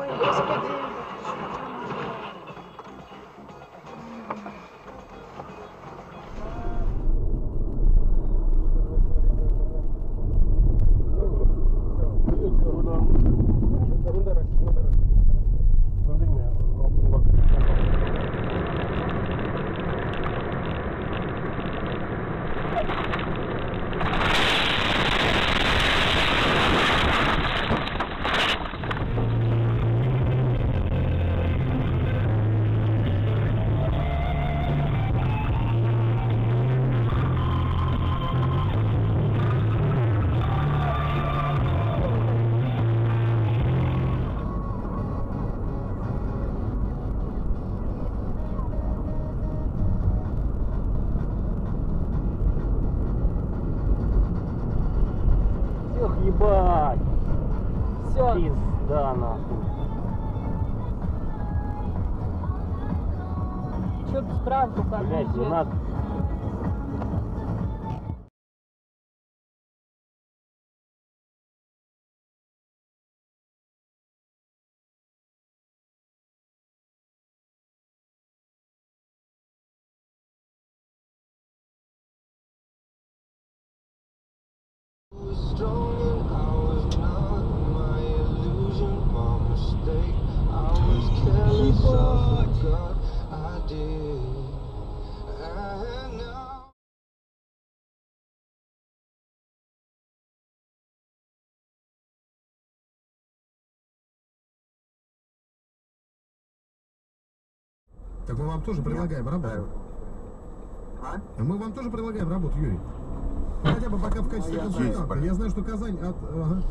uma empresa poder Ебать! Все, Пизда нахуй. что без прав, только Блять, strong Так мы вам тоже предлагаем работу. А Мы вам тоже предлагаем работу, Юрий. Ну, Хотя бы пока в качестве консультанта. Я знаю, что Казань от... Ага.